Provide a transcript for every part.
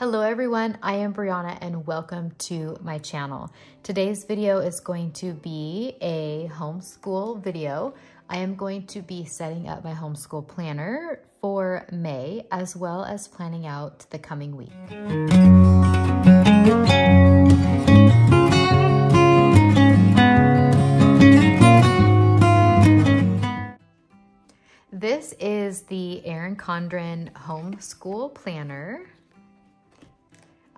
Hello everyone, I am Brianna and welcome to my channel. Today's video is going to be a homeschool video. I am going to be setting up my homeschool planner for May as well as planning out the coming week. This is the Erin Condren Homeschool Planner.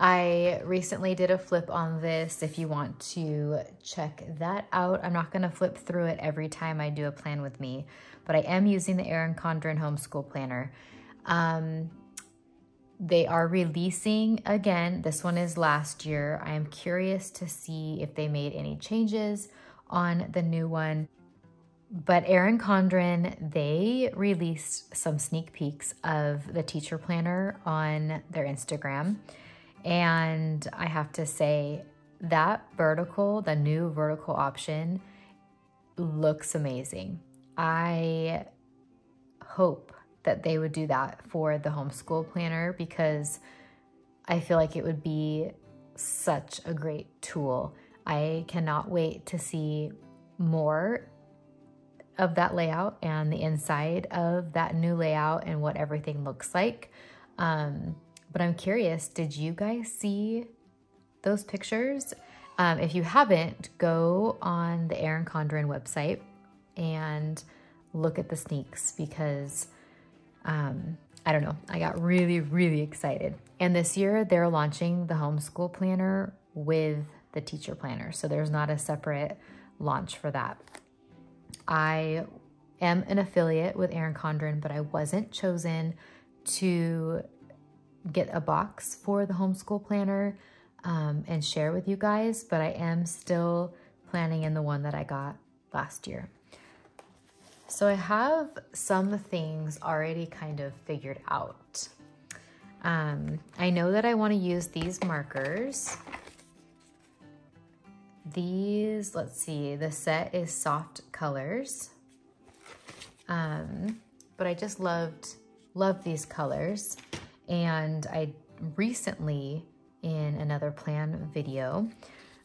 I recently did a flip on this if you want to check that out. I'm not going to flip through it every time I do a plan with me, but I am using the Erin Condren Homeschool Planner. Um, they are releasing again. This one is last year. I am curious to see if they made any changes on the new one. But Erin Condren, they released some sneak peeks of the teacher planner on their Instagram. And I have to say, that vertical, the new vertical option, looks amazing. I hope that they would do that for the homeschool planner because I feel like it would be such a great tool. I cannot wait to see more of that layout and the inside of that new layout and what everything looks like. Um, but I'm curious, did you guys see those pictures? Um, if you haven't, go on the Erin Condren website and look at the sneaks because um, I don't know, I got really, really excited. And this year they're launching the homeschool planner with the teacher planner. So there's not a separate launch for that. I am an affiliate with Erin Condren, but I wasn't chosen to get a box for the homeschool planner um, and share with you guys, but I am still planning in the one that I got last year. So I have some things already kind of figured out. Um, I know that I want to use these markers. These, let's see, the set is soft colors. Um, but I just loved, loved these colors. And I recently, in another plan video,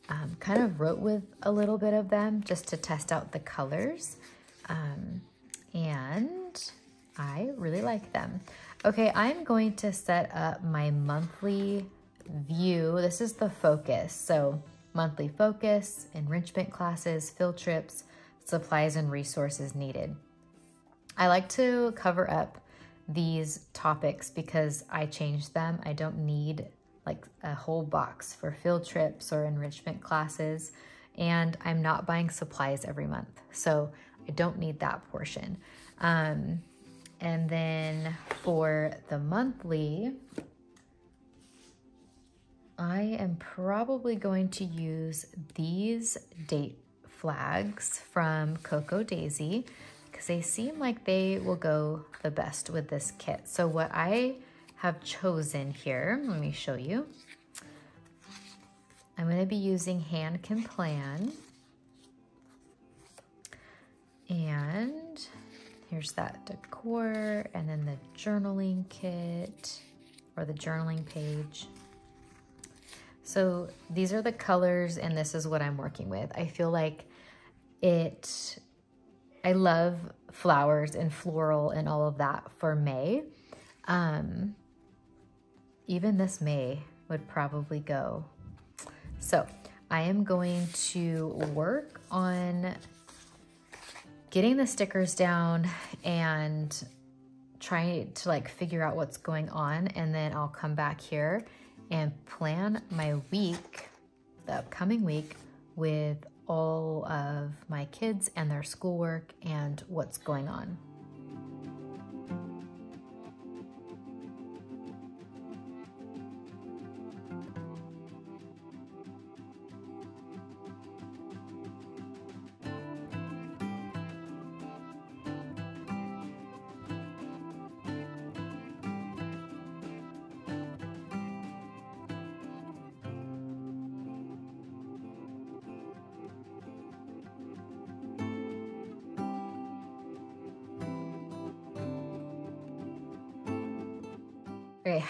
um, kind of wrote with a little bit of them just to test out the colors. Um, and I really like them. Okay, I'm going to set up my monthly view. This is the focus. So monthly focus, enrichment classes, field trips, supplies and resources needed. I like to cover up these topics because I changed them. I don't need like a whole box for field trips or enrichment classes. And I'm not buying supplies every month. So I don't need that portion. Um, and then for the monthly, I am probably going to use these date flags from Cocoa Daisy because they seem like they will go the best with this kit. So what I have chosen here, let me show you. I'm going to be using Hand Can Plan. And here's that decor and then the journaling kit or the journaling page. So these are the colors and this is what I'm working with. I feel like it I love flowers and floral and all of that for May. Um, even this May would probably go. So I am going to work on getting the stickers down and trying to like figure out what's going on. And then I'll come back here and plan my week, the upcoming week with all of my kids and their schoolwork and what's going on.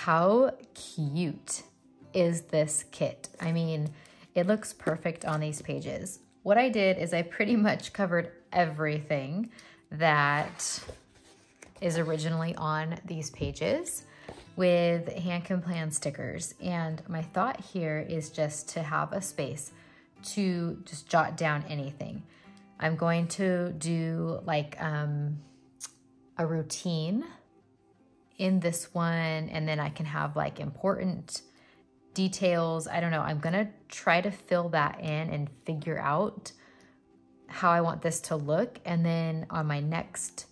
How cute is this kit? I mean, it looks perfect on these pages. What I did is I pretty much covered everything that is originally on these pages with Handcom Plan stickers. And my thought here is just to have a space to just jot down anything. I'm going to do like um, a routine in this one and then I can have like important details. I don't know. I'm going to try to fill that in and figure out how I want this to look. And then on my next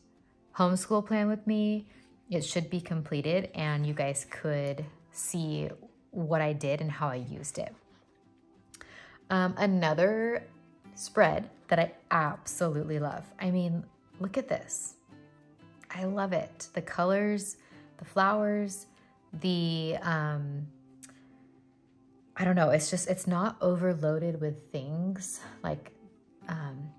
homeschool plan with me, it should be completed and you guys could see what I did and how I used it. Um, another spread that I absolutely love. I mean, look at this. I love it. The colors, the flowers, the, um, I don't know, it's just, it's not overloaded with things like, um,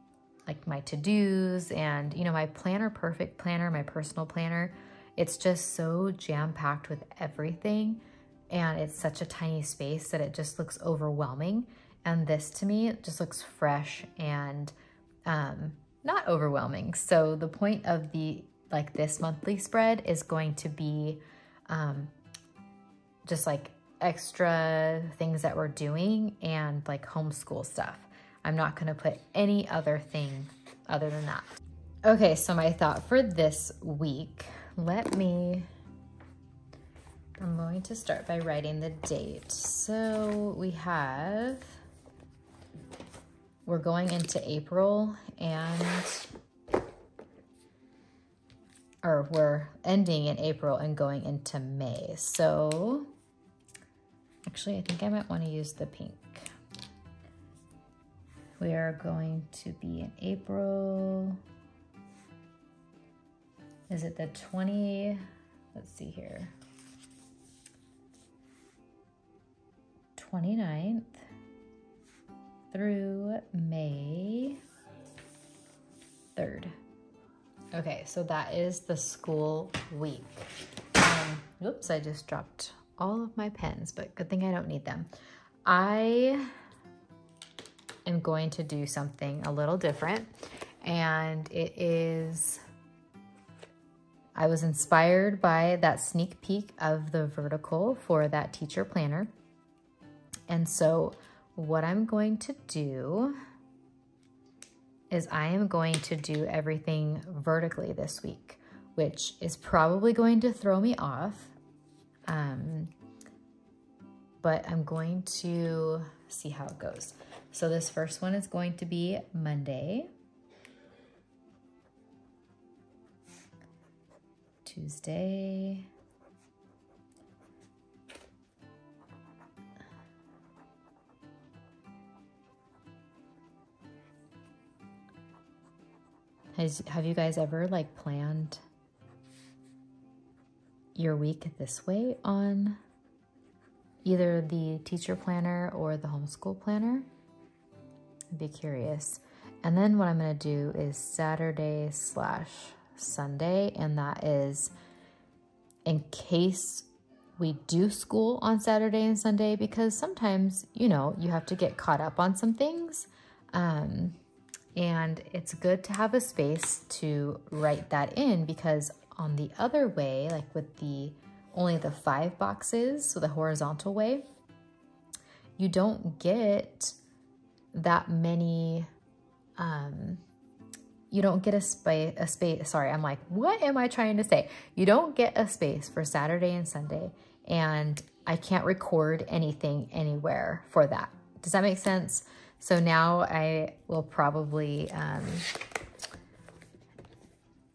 like my to-dos and, you know, my planner, perfect planner, my personal planner. It's just so jam-packed with everything. And it's such a tiny space that it just looks overwhelming. And this to me just looks fresh and um, not overwhelming. So the point of the like this monthly spread is going to be um, just like extra things that we're doing and like homeschool stuff. I'm not gonna put any other thing other than that. Okay, so my thought for this week, let me, I'm going to start by writing the date. So we have, we're going into April and, or we're ending in April and going into May. So actually, I think I might want to use the pink. We are going to be in April. Is it the 20? Let's see here. 29th through May 3rd. Okay, so that is the school week. Um, oops, I just dropped all of my pens, but good thing I don't need them. I am going to do something a little different and it is I was inspired by that sneak peek of the vertical for that teacher planner. And so what I'm going to do is I am going to do everything vertically this week, which is probably going to throw me off. Um, but I'm going to see how it goes. So this first one is going to be Monday. Tuesday. Has, have you guys ever like planned your week this way on either the teacher planner or the homeschool planner? I'd be curious. And then what I'm going to do is Saturday slash Sunday, and that is in case we do school on Saturday and Sunday because sometimes, you know, you have to get caught up on some things. Um, and it's good to have a space to write that in because on the other way, like with the only the five boxes, so the horizontal way, you don't get that many um, you don't get a space, a space, sorry, I'm like, what am I trying to say? You don't get a space for Saturday and Sunday, and I can't record anything anywhere for that. Does that make sense? So now I will probably, um,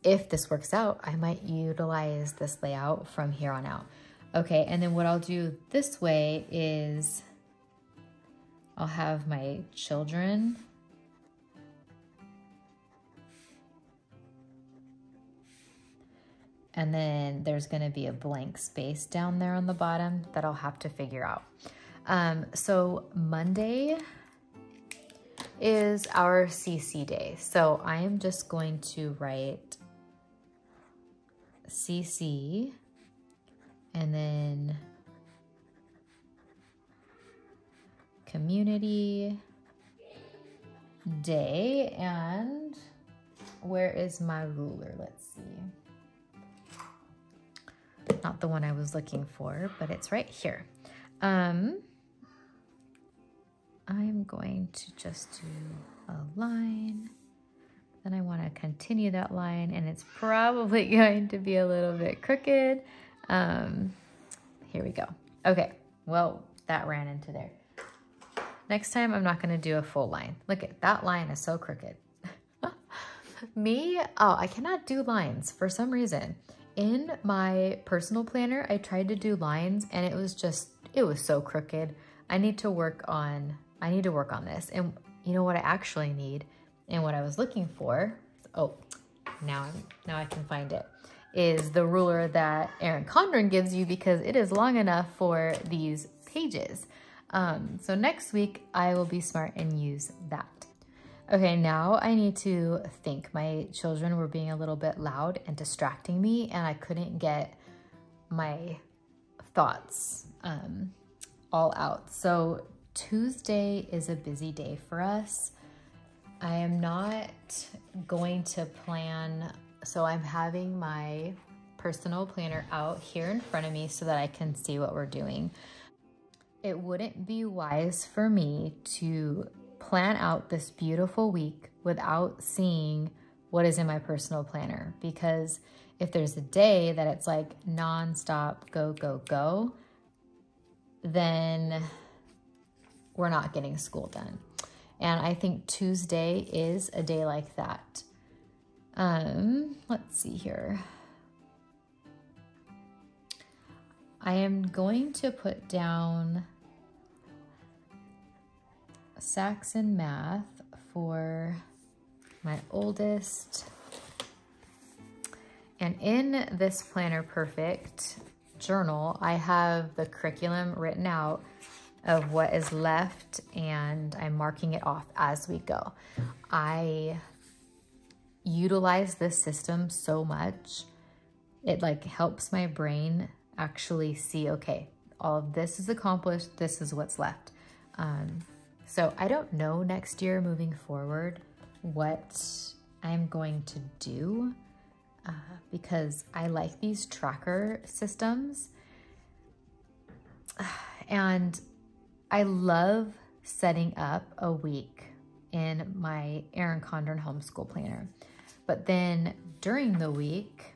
if this works out, I might utilize this layout from here on out. Okay, and then what I'll do this way is I'll have my children And then there's gonna be a blank space down there on the bottom that I'll have to figure out. Um, so Monday is our CC day. So I am just going to write CC and then community day and where is my ruler? Let's see. Not the one I was looking for, but it's right here. Um, I'm going to just do a line. Then I want to continue that line and it's probably going to be a little bit crooked. Um, here we go. Okay, well, that ran into there. Next time, I'm not going to do a full line. Look at that line is so crooked. Me, oh, I cannot do lines for some reason. In my personal planner, I tried to do lines and it was just, it was so crooked. I need to work on, I need to work on this. And you know what I actually need and what I was looking for, oh, now I'm, now I can find it, is the ruler that Erin Condren gives you because it is long enough for these pages. Um, so next week I will be smart and use that. Okay, now I need to think. My children were being a little bit loud and distracting me and I couldn't get my thoughts um, all out. So Tuesday is a busy day for us. I am not going to plan, so I'm having my personal planner out here in front of me so that I can see what we're doing. It wouldn't be wise for me to plan out this beautiful week without seeing what is in my personal planner because if there's a day that it's like nonstop go, go, go, then we're not getting school done. And I think Tuesday is a day like that. Um, let's see here. I am going to put down Saxon math for my oldest. And in this Planner Perfect journal, I have the curriculum written out of what is left and I'm marking it off as we go. I utilize this system so much. It like helps my brain actually see, okay, all of this is accomplished. This is what's left. Um, so I don't know next year moving forward what I'm going to do uh, because I like these tracker systems. And I love setting up a week in my Erin Condren homeschool planner. But then during the week,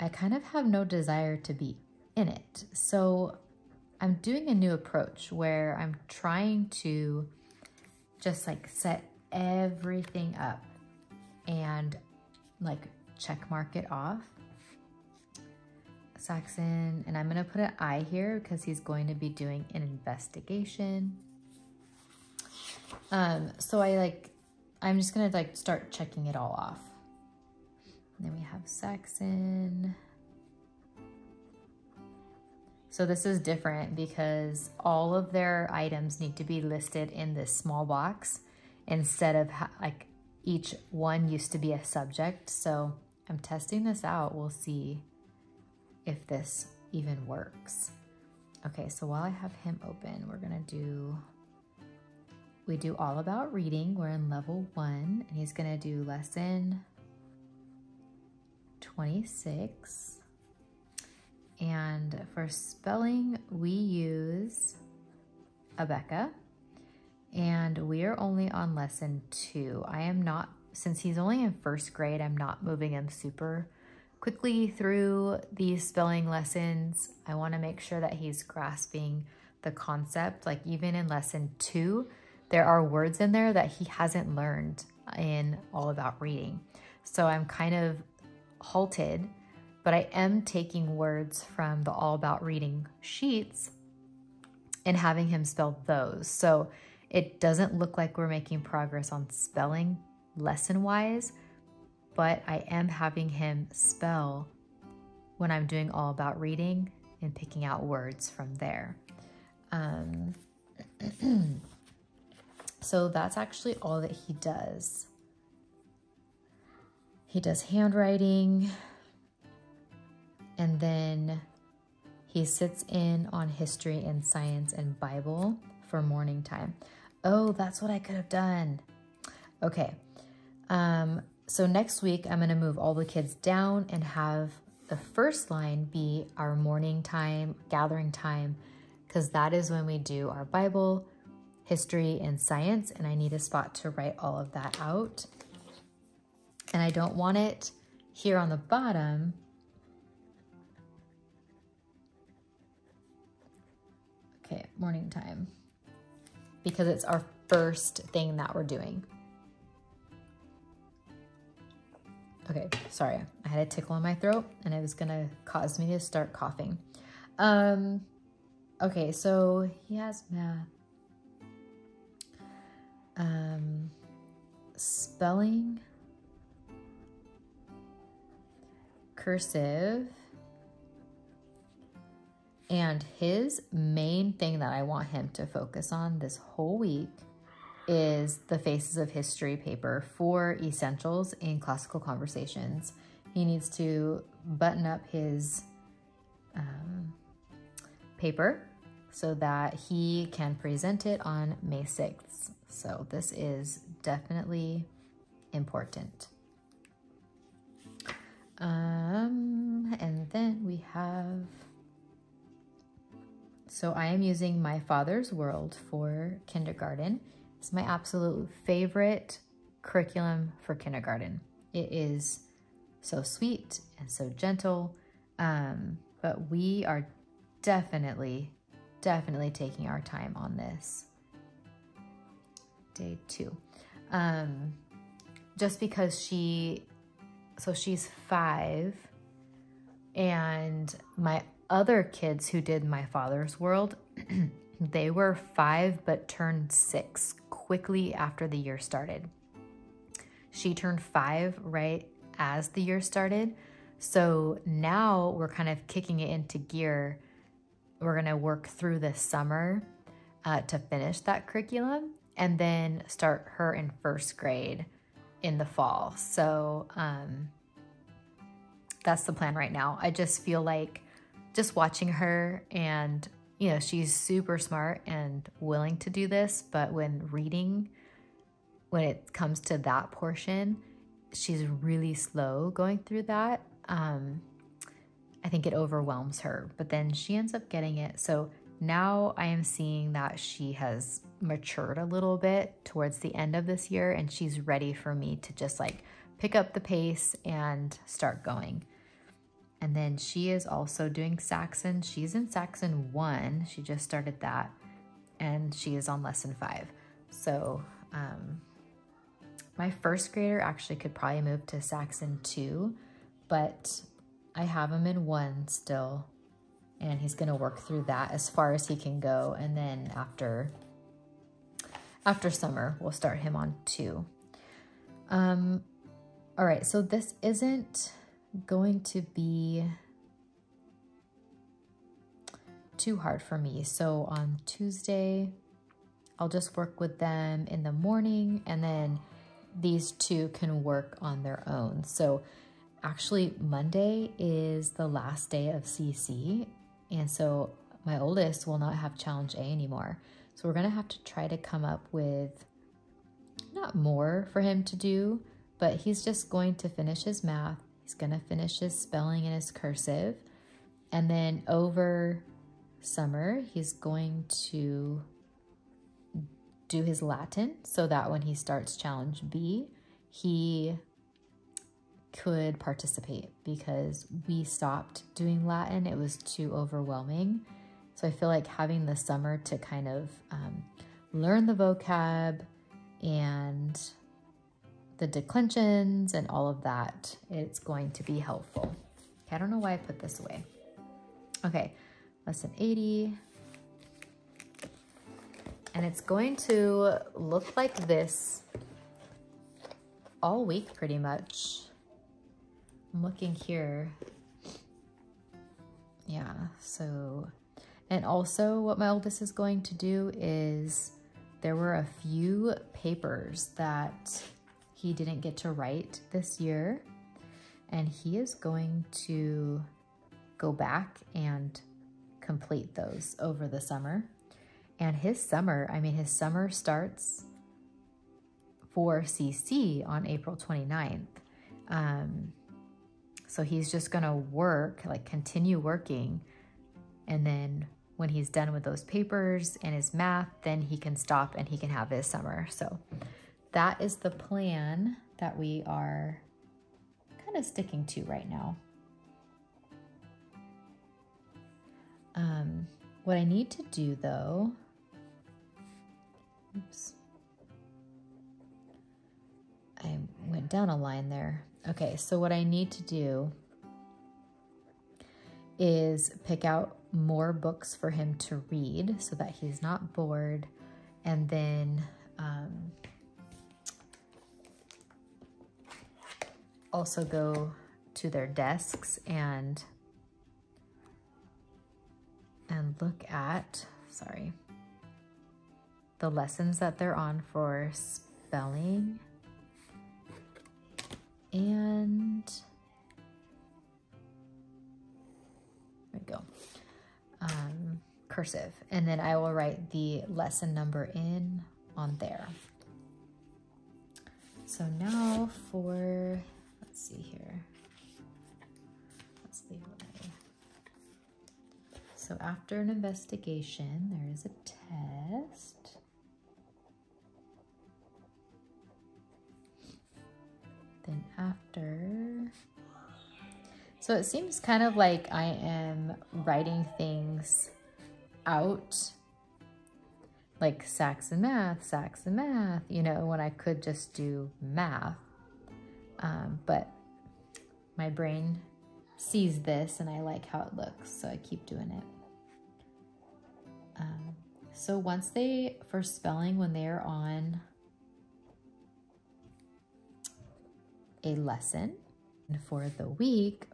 I kind of have no desire to be in it. So I'm doing a new approach where I'm trying to just like set everything up and like check mark it off Saxon, and I'm gonna put an I here because he's going to be doing an investigation. Um, so I like, I'm just gonna like start checking it all off. And then we have Saxon. So this is different because all of their items need to be listed in this small box instead of like each one used to be a subject. So I'm testing this out. We'll see if this even works. Okay, so while I have him open, we're gonna do, we do all about reading. We're in level one and he's gonna do lesson 26. And for spelling, we use Abeka and we are only on lesson two. I am not, since he's only in first grade, I'm not moving him super quickly through these spelling lessons. I want to make sure that he's grasping the concept. Like even in lesson two, there are words in there that he hasn't learned in All About Reading. So I'm kind of halted, but I am taking words from the All About Reading sheets and having him spell those. So it doesn't look like we're making progress on spelling lesson wise, but I am having him spell when I'm doing all about reading and picking out words from there. Um, so that's actually all that he does. He does handwriting and then He sits in on history and science and Bible for morning time. Oh, that's what I could have done. Okay. Um, so next week, I'm going to move all the kids down and have the first line be our morning time, gathering time, because that is when we do our Bible, history, and science. And I need a spot to write all of that out. And I don't want it here on the bottom. Okay, morning time. Because it's our first thing that we're doing. Okay, sorry. I had a tickle in my throat and it was gonna cause me to start coughing. Um, okay, so he has math. Um, spelling, cursive, and his main thing that I want him to focus on this whole week is the Faces of History paper for essentials in classical conversations. He needs to button up his um, paper so that he can present it on May 6th. So this is definitely important. Um, and then we have, so I am using My Father's World for kindergarten. It's my absolute favorite curriculum for kindergarten. It is so sweet and so gentle, um, but we are definitely, definitely taking our time on this. Day two. Um, just because she, so she's five, and my other kids who did my father's world, they were five but turned six quickly after the year started. She turned five right as the year started. So now we're kind of kicking it into gear. We're going to work through this summer uh, to finish that curriculum and then start her in first grade in the fall. So um, that's the plan right now. I just feel like just watching her and you know, she's super smart and willing to do this, but when reading, when it comes to that portion, she's really slow going through that. Um, I think it overwhelms her, but then she ends up getting it. So now I am seeing that she has matured a little bit towards the end of this year and she's ready for me to just like pick up the pace and start going. And then she is also doing Saxon. She's in Saxon 1. She just started that. And she is on lesson 5. So um, my first grader actually could probably move to Saxon 2. But I have him in 1 still. And he's going to work through that as far as he can go. And then after, after summer, we'll start him on 2. Um, all right, so this isn't going to be too hard for me. So on Tuesday, I'll just work with them in the morning and then these two can work on their own. So actually Monday is the last day of CC. And so my oldest will not have challenge A anymore. So we're gonna have to try to come up with not more for him to do, but he's just going to finish his math He's going to finish his spelling and his cursive. And then over summer, he's going to do his Latin so that when he starts challenge B, he could participate because we stopped doing Latin. It was too overwhelming. So I feel like having the summer to kind of um, learn the vocab and the declensions and all of that, it's going to be helpful. Okay, I don't know why I put this away. Okay, lesson 80. And it's going to look like this all week pretty much. I'm looking here. Yeah, so, and also what my oldest is going to do is there were a few papers that he didn't get to write this year. And he is going to go back and complete those over the summer. And his summer, I mean, his summer starts for CC on April 29th. Um, so he's just going to work, like continue working. And then when he's done with those papers and his math, then he can stop and he can have his summer. So that is the plan that we are kind of sticking to right now. Um, what I need to do though, oops, I went down a line there. Okay, so what I need to do is pick out more books for him to read so that he's not bored and then um, also go to their desks and and look at sorry the lessons that they're on for spelling. And there we go. Um, cursive. And then I will write the lesson number in on there. So now for let's see here. Let's leave away. So after an investigation there is a test. Then after so it seems kind of like I am writing things out like Saxon math, Saxon math, you know, when I could just do math. Um, but my brain sees this and I like how it looks, so I keep doing it. Um, so once they, for spelling, when they're on a lesson for the week,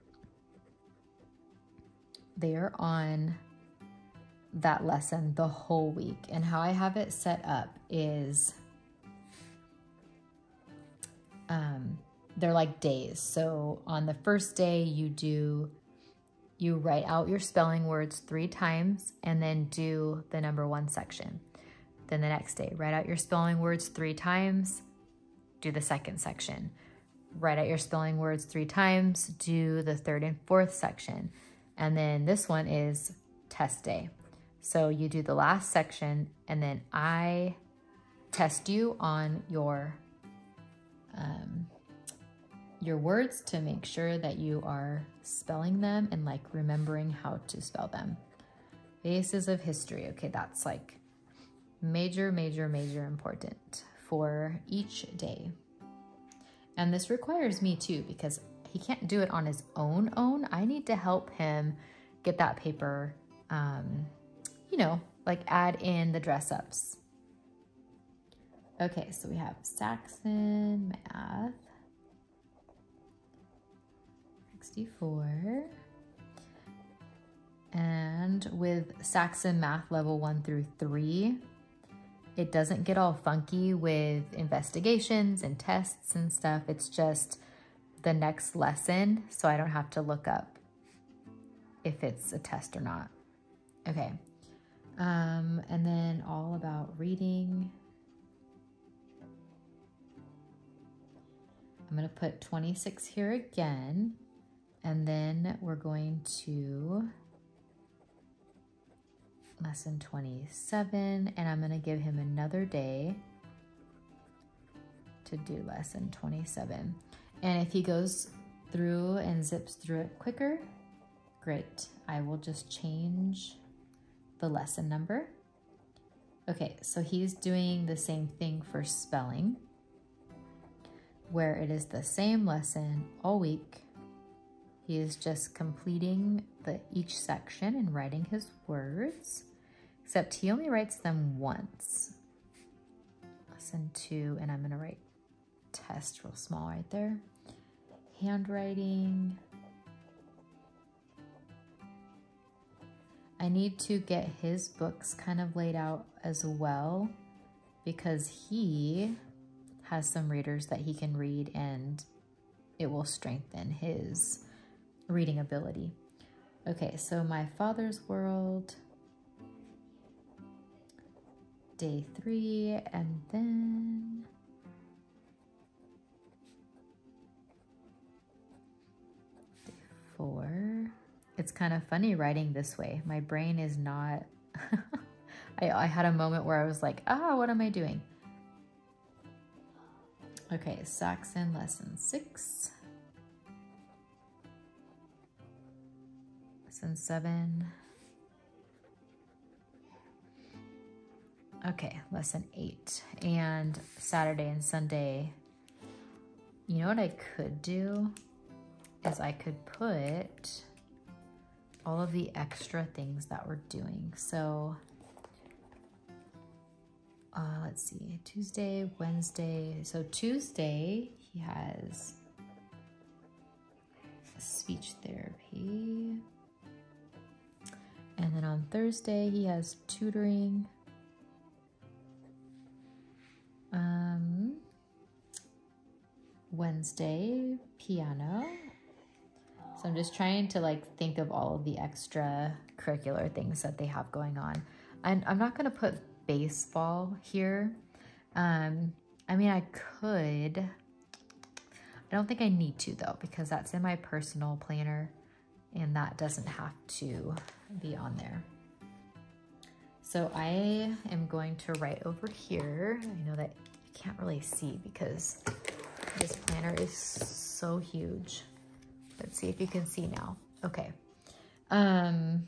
they're on that lesson the whole week. And how I have it set up is um, they're like days. So on the first day, you do, you write out your spelling words three times and then do the number one section. Then the next day, write out your spelling words three times, do the second section. Write out your spelling words three times, do the third and fourth section. And then this one is test day. So you do the last section and then I test you on your um, your words to make sure that you are spelling them and like remembering how to spell them. Faces of history. Okay, that's like major, major, major important for each day. And this requires me too because he can't do it on his own own. I need to help him get that paper, um, you know, like add in the dress ups. Okay, so we have Saxon math, 64. And with Saxon math level one through three, it doesn't get all funky with investigations and tests and stuff. It's just the next lesson so I don't have to look up if it's a test or not. Okay. Um, and then all about reading. I'm going to put 26 here again. And then we're going to lesson 27. And I'm going to give him another day to do lesson 27. And if he goes through and zips through it quicker, great. I will just change the lesson number. Okay, so he's doing the same thing for spelling, where it is the same lesson all week. He is just completing the each section and writing his words, except he only writes them once. Lesson two, and I'm gonna write test real small right there handwriting. I need to get his books kind of laid out as well because he has some readers that he can read and it will strengthen his reading ability. Okay, so my father's world, day three, and then day four. It's kind of funny writing this way. My brain is not, I, I had a moment where I was like, ah, what am I doing? Okay, Saxon lesson six. Lesson seven. Okay, lesson eight. And Saturday and Sunday, you know what I could do? Is I could put all of the extra things that we're doing. So uh, let's see, Tuesday, Wednesday. So Tuesday, he has speech therapy. And then on Thursday, he has tutoring. Um, Wednesday, piano. So I'm just trying to like think of all of the extra curricular things that they have going on. And I'm not going to put baseball here. Um, I mean, I could. I don't think I need to though, because that's in my personal planner and that doesn't have to be on there. So I am going to write over here. I know that you can't really see because this planner is so huge. Let's see if you can see now. Okay. Um,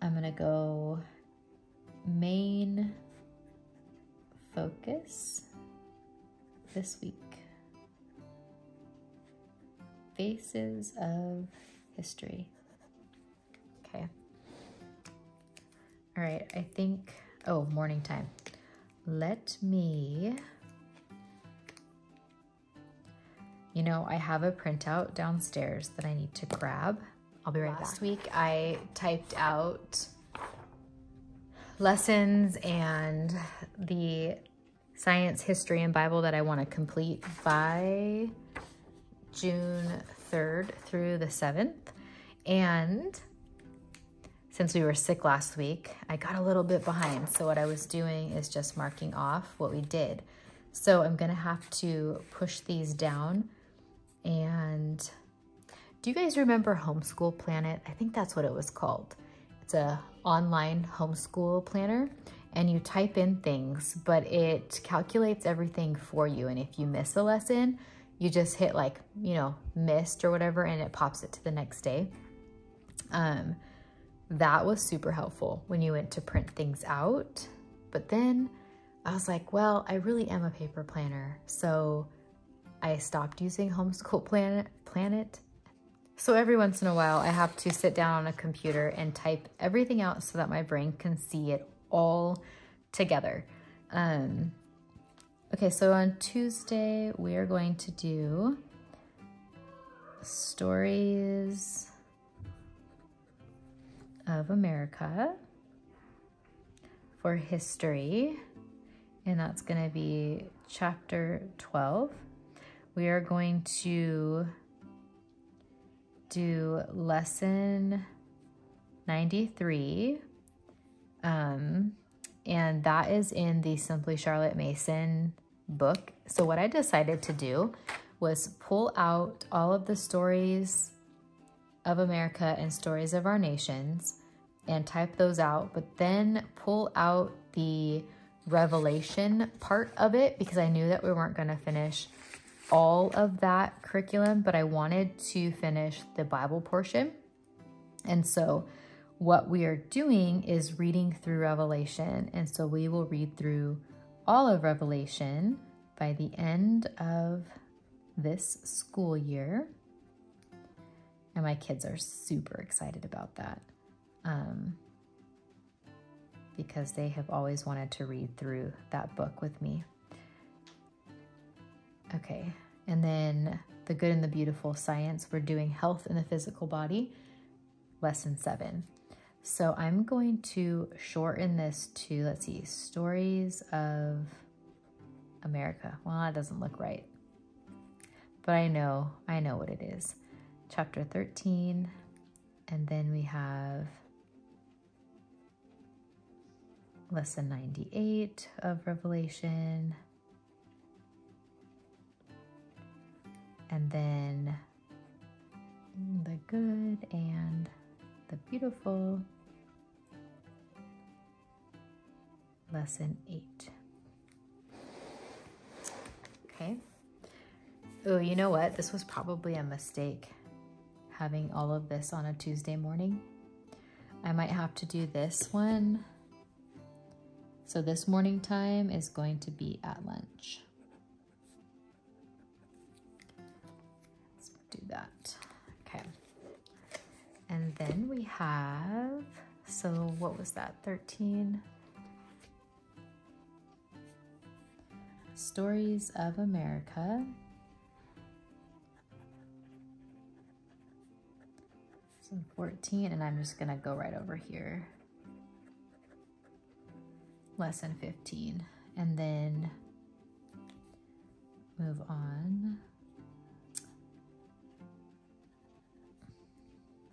I'm gonna go main focus this week. Faces of history. Okay. All right, I think, oh, morning time. Let me, you know, I have a printout downstairs that I need to grab. I'll be right Last back. Last week I typed out lessons and the science, history, and Bible that I want to complete by June 3rd through the 7th. And since we were sick last week, I got a little bit behind. So what I was doing is just marking off what we did. So I'm to have to push these down. And do you guys remember Homeschool Planet? I think that's what it was called. It's a online homeschool planner and you type in things, but it calculates everything for you. And if you miss a lesson, you just hit like, you know, missed or whatever, and it pops it to the next day. Um, that was super helpful when you went to print things out. But then I was like, well, I really am a paper planner. So I stopped using Homeschool Planet, Planet so every once in a while, I have to sit down on a computer and type everything out so that my brain can see it all together. Um, okay, so on Tuesday, we are going to do stories of America for history, and that's going to be chapter 12. We are going to do lesson 93. Um, and that is in the Simply Charlotte Mason book. So what I decided to do was pull out all of the stories of America and stories of our nations and type those out, but then pull out the revelation part of it because I knew that we weren't going to finish all of that curriculum, but I wanted to finish the Bible portion. And so what we are doing is reading through Revelation. And so we will read through all of Revelation by the end of this school year. And my kids are super excited about that um, because they have always wanted to read through that book with me. Okay, and then the good and the beautiful science, we're doing health in the physical body, lesson seven. So I'm going to shorten this to, let's see, stories of America. Well, that doesn't look right, but I know, I know what it is. Chapter 13, And then we have lesson 98 of Revelation. And then the good and the beautiful. Lesson 8. Okay. Oh, you know what? This was probably a mistake having all of this on a Tuesday morning. I might have to do this one. So this morning time is going to be at lunch. Then we have, so what was that, 13? Stories of America. Lesson 14, and I'm just gonna go right over here. Lesson 15, and then move on.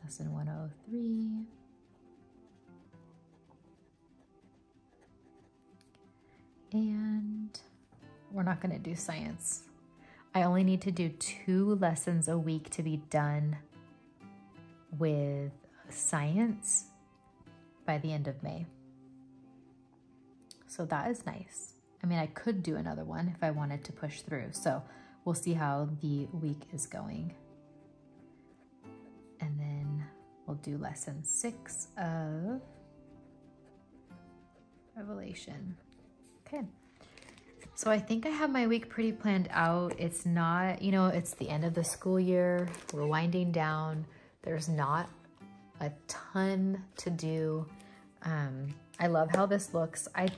Lesson 103. And we're not gonna do science. I only need to do two lessons a week to be done with science by the end of May. So that is nice. I mean, I could do another one if I wanted to push through. So we'll see how the week is going. And then we'll do lesson six of Revelation. Okay. So I think I have my week pretty planned out. It's not, you know, it's the end of the school year. We're winding down. There's not a ton to do. Um, I love how this looks. I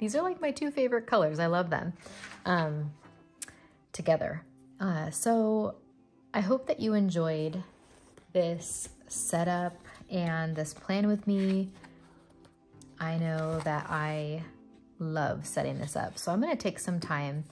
These are like my two favorite colors. I love them um, together. Uh, so I hope that you enjoyed this setup and this plan with me. I know that I love setting this up. So I'm gonna take some time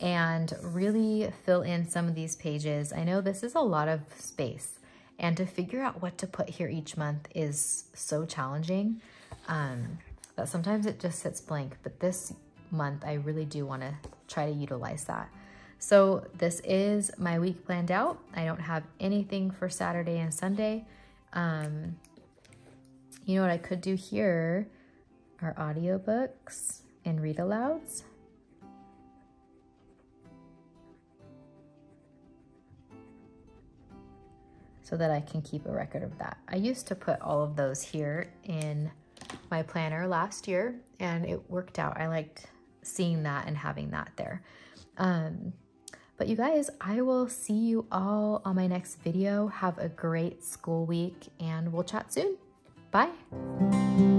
and really fill in some of these pages. I know this is a lot of space. And to figure out what to put here each month is so challenging um, that sometimes it just sits blank. But this month, I really do want to try to utilize that. So this is my week planned out. I don't have anything for Saturday and Sunday. Um, you know what I could do here are audiobooks and read alouds. so that I can keep a record of that. I used to put all of those here in my planner last year and it worked out. I liked seeing that and having that there. Um, but you guys, I will see you all on my next video. Have a great school week and we'll chat soon. Bye.